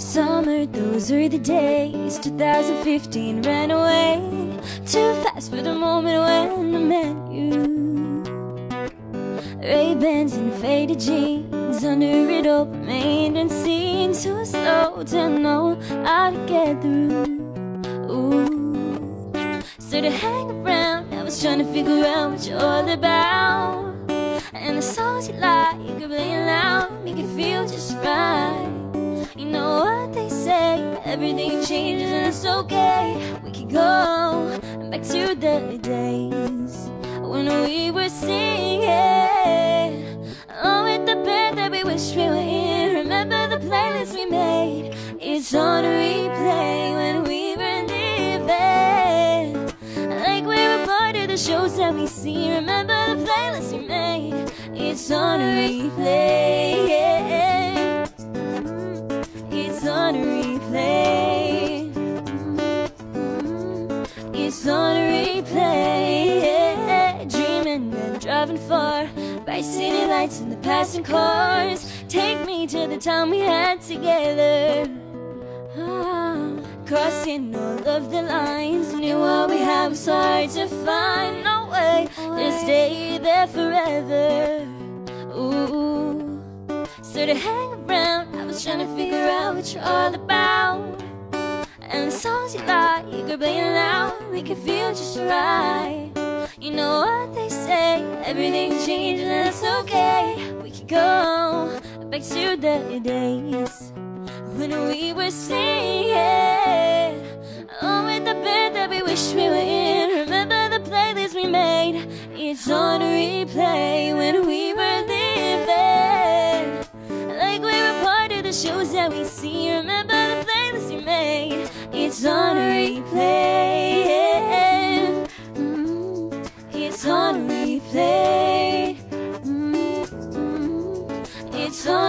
summer, those were the days. 2015 ran away. Too fast for the moment when I met you. Ray-Bans and faded jeans Under it all remained unseen Too slow to know how to get through Ooh. So to hang around, I was trying to figure out what you're all about. And the songs you like, You are playing loud Make it feel just right everything changes and it's okay. We can go back to the days When we were singing. Oh, with the band that we wish we were in. Remember the playlist we made? It's on replay when we were living. Like we were part of the shows that we see Remember the playlist we made? It's on replay on driving far by city lights and the passing cars. Take me to the time we had together. Ah, crossing all of the lines. Knew what we had was hard to find. No way to stay there forever. Ooh, so to hang around I was trying to figure out what you're all about And the songs you like, you could play it loud Make it feel just right You know what they say Everything changes and it's okay. We can go back to the days When we were singing. Oh, with the band that we wish we were in. Remember the playlist we made? It's on replay when we were living. Like we were part of the shows that we see. Remember the playlist we made? It's on replay replay mm, It's on mm, It's on